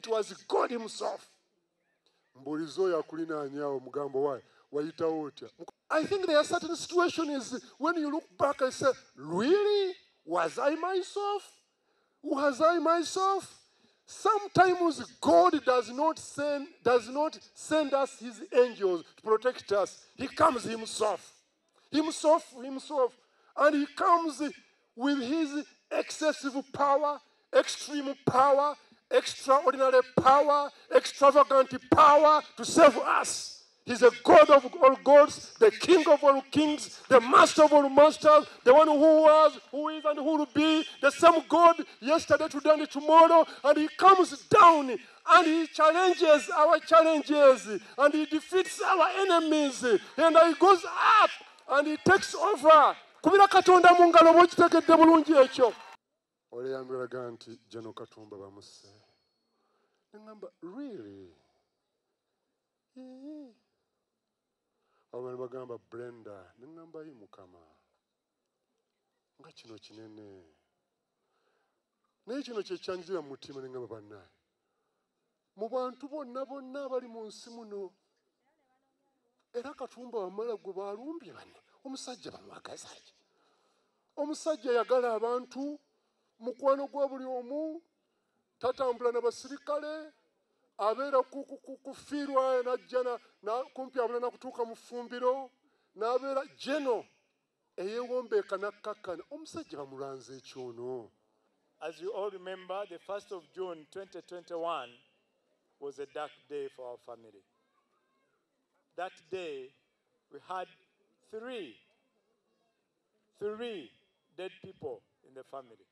it was god himself. Mbuuliza oyo mugambo waayo wayitawo otya i think there are certain situations when you look back and say really? Was i myself? Was i myself? Sometimes god does not send does not send us his angels to protect us. He comes himself. Himself himself. And he comes with his excessive power extreme power extraordinary power extravagant power to save us He's a God of all gods, the King of all kings, the Master of all masters, the one who was, who is, and who will be, the same God yesterday, today, and tomorrow. And He comes down and He challenges our challenges and He defeats our enemies. And He goes up and He takes over. katonda neŋamba really? Yeah. abantu bagamba brenda neŋŋamba yi mukama nga kino kinene. Naye kino kyekyanjira mu mutima neŋŋamba bannaye mu bantu bonna bonna abali mu nsi muno era katumba wamala gwe balumbye banne omusajja bamwagazaki omusajja yagala abantu mukwano gwa buli omu tatambula n'abasirikale abeera ku- ku- ku- kufiirwa najja na- na- kumpi abula nakutuuka mu ffumbiro n'abeera jeno eyeewombeeka nakkakkana omusajja bamulanze ekyono As you all remember, the 1st of June 2021 was a dark day for our family. That day, we had three, three dead people in the family.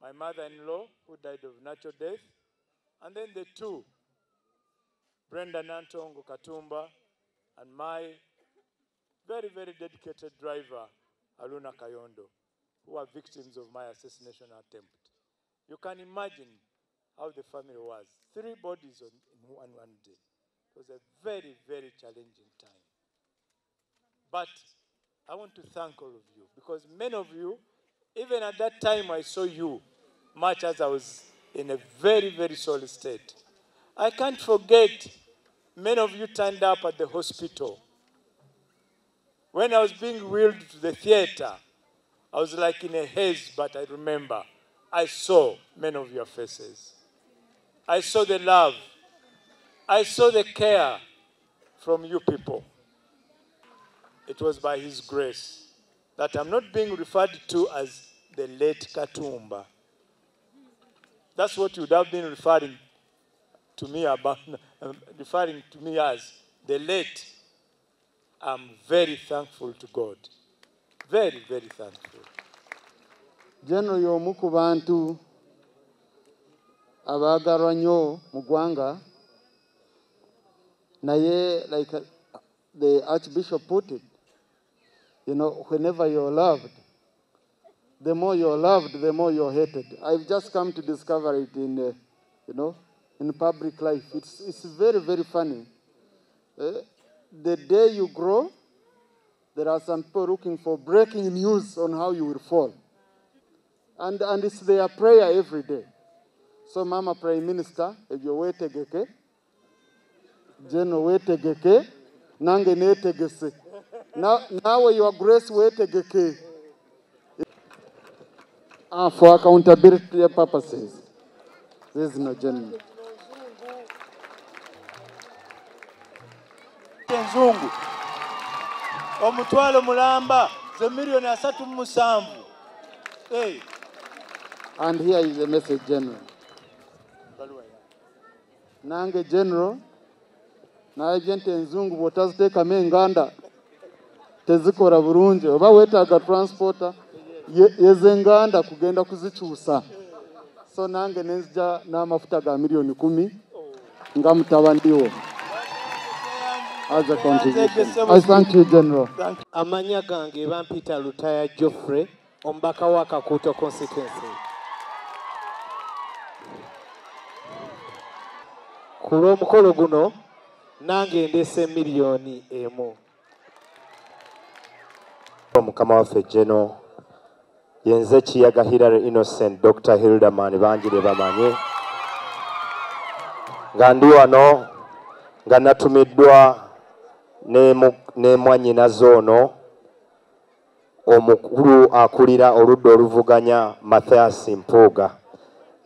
My mother in law, who died of natural death, and then the two, Brenda Nantongo Katumba, and my very, very dedicated driver, Aluna Kayondo, who are victims of my assassination attempt. You can imagine how the family was. Three bodies on, in one, one day. It was a very, very challenging time. But I want to thank all of you because many of you, even at that time I saw you, much as I was in a very, very sorry state. I can't forget many of you turned up at the hospital. When I was being wheeled to the theater, I was like in a haze, but I remember I saw many of your faces. I saw the love. I saw the care from you people. It was by His grace that I'm not being referred to as the late Katumba. That's what you would have been referring to me about, referring to me as the late. I'm very thankful to God. Very, very thankful. General y'omu ku bantu abaagalwa nnyo naye like uh, the archbishop put it you know whenever you're loved the more you're loved the more you're hated i've just come to discover it in uh, you know in public life it's, it's very very funny Eh, the day you grow there are some people looking for breaking news on how you will fall and, and it's their prayer every day. So Mama Prime Minister, ebyo weetegeke, General weetegeke, nange neetegese. Now, Naawe your grace wait weetegeke. For accountability purposes. This is no general. enzungu omutwalo mulamba ze miliyoni asatu mu musanvu Hey, And here is the message, General. Nange General, naye nti enzungu bw'otaziteekamu enganda tezikora bulungi oba weetaaga transporter yezenganda kugenda kuzikyusa so nange nenzija n'amafuta ga miliyoni kumi nga General. amanya gange bampita lutaya joffrey omubaka wa kakuuto constituency. Ku lw'omukolo guno nange ndeese miliyoni emu. Omukama waffe geno yenze kiyaga hilary innocent dr hildaman banjire bamanye. Nga ndi wano nga natumiddwa ne mwannyinaze ono omukulu akulira oludda oluvuganya mathias mpuuga.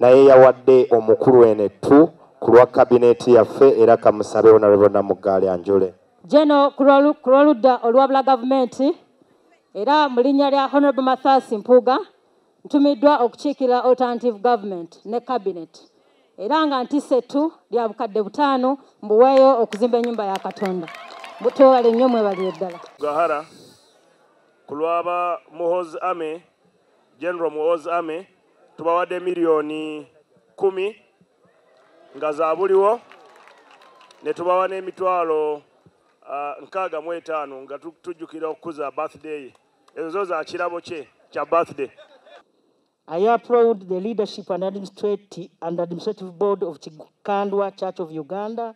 Naye yawadde omukulu enettu ku lwa kabineeti yaffe era kamusabe honorable namugaali anjule Jeno ku lw'oludda olwabula gavumenti era mu linnya lya Honorable Mathias Mpuuga ntumiddwa okukiikirira alternative government ne cabinet. Era nga ntisettu lya bukadde butaano mbuweeyo okuzimba ennyumba ya Katonda. Twewale nnyo mwebalire ddala. Gahara ku lwaba muhozi ame general muhozi ame tubawadde miliyoni kumi nga za buliwo ne tubawa n'emitwalo ah, nkaaga mu etaano nga tu- tujjukira okukuza birthday za kirabo kye kya birthday I applaud the leadership and administrative, and administrative board of Chikandwa Church of Uganda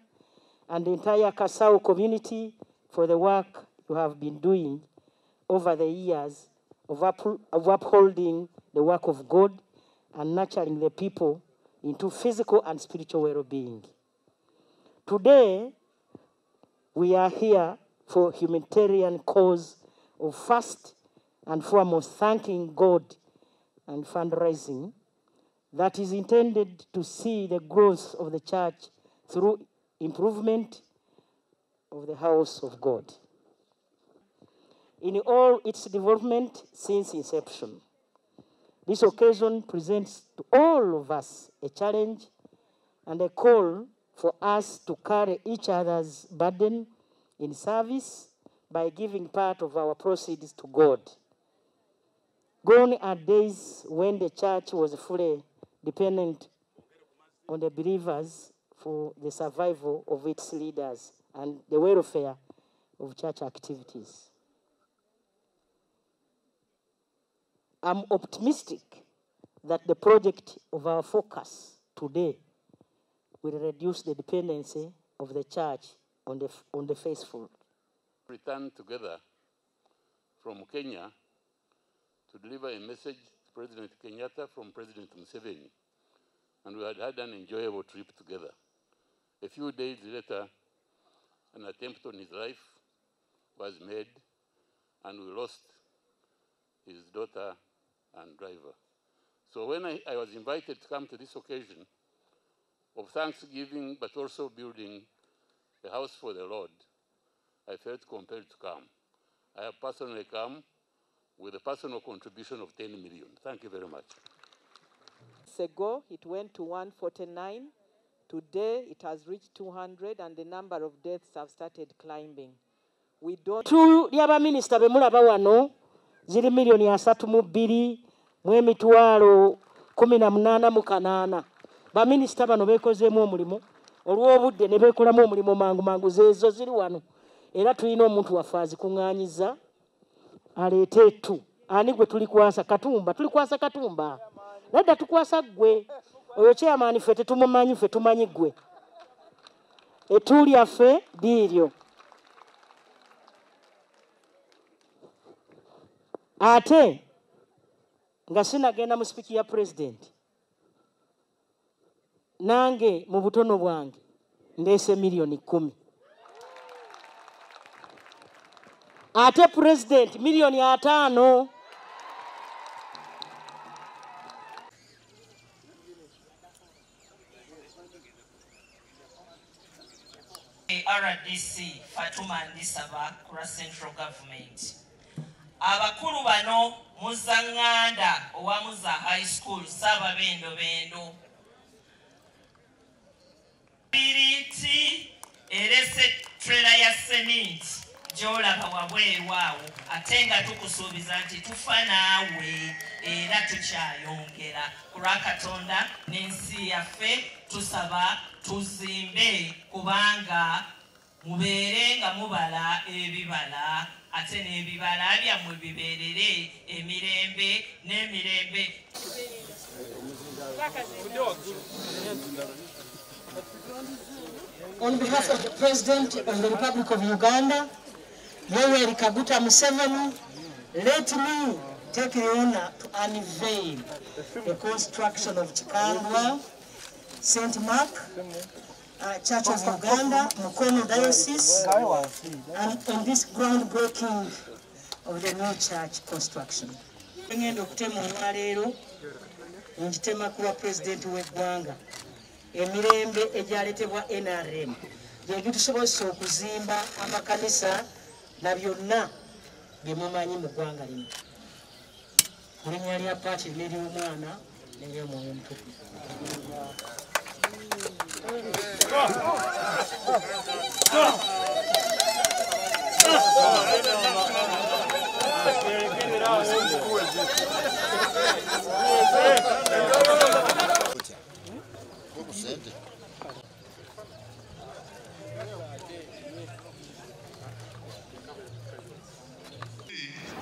and the entire Kasau community for the work you have been doing over the years of, up, of upholding the work of God and nurturing the people into physical and spiritual well-being. Today, we are here for humanitarian cause of first and foremost thanking God and fundraising that is intended to see the growth of the church through improvement of the house of God. In all its development since inception, this occasion presents to all of us a challenge and a call for us to carry each other's burden in service by giving part of our proceeds to God. Gone are days when the church was fully dependent on the believers for the survival of its leaders and the welfare of church activities. I'm optimistic that the project of our focus today will reduce the dependency of the church on the, on the faithful. returned together from Kenya to deliver a message to President Kenyatta from President Museveni. And we had had an enjoyable trip together. A few days later, an attempt on his life was made, and we lost his daughter and driver. So when I, I was invited to come to this occasion of thanksgiving, but also building a house for the Lord, I felt compelled to come. I have personally come with a personal contribution of 10 million. Thank you very much. ago, it went to 149. Today, it has reached 200, and the number of deaths have started climbing. We don't. Ttu ly'abaminisita be mulaba wano ziri miliyoni asatu mu bbiri mu emitwalo kumi na munaana mu kanaana baminisita bano beekozeemu omulimu olw'obudde ne beekolamu omulimu mangu mangu zeezo ziri wano era tulina omuntu waffe azikuŋŋaanyiza aleete ettu. Ani gwe tulikwasa katumba tulikwasa katumba. Nadda tukwasa ggwe. Oyo kyamaani ffe tetumumanyi ffe tumanyi ggwe. Ettu lyaffe liiryo ate nga sinagenda mu sipiiki ya pulezidenti nange mu butono bwange ndeese miliyoni kumi ate pulezidenti miliyoni ataano rdc fatuma ndisaba ku lwa central government. Abakulu bano muzaŋŋanda owamuza high school saababendobendo biriti erese trela ya sementi gyolaba wabweru awo ate nga tukusuubiza nti tufa naawe era tukyayongera. Ku lwa katonda n'ensi yaffe tusaba tuzimbe kubanga mubeere nga mubala ebibala ate n'ebibala byammwe bibeerere emirembe n'emirembe. On behalf of the President of the Republic of Uganda, Yoweri Kaguta Museveni, let me take the honor to unveil the construction of Chikandwa, St. Mark, uh, Church of Uganda, Mukono Diocese, and on this groundbreaking of the new church construction. ngenda okutema olwaleero ngitema ku lwa pulezidenti w'eggwanga emirembe egyaleetebwa nrm gyegitusobozesa okuzimba amakanisa na byonna bye mumanyi mu ggwanga lino. Mu linnya lya paati n'ery'omwana n'ery'omwoyo omutukuvu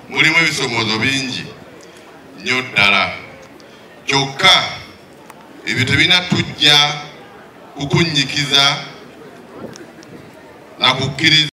mulimu ebisomozo bingi nnyo ddala. Kyokka ebyo tebina tujja kukunyikiza nakukkiriza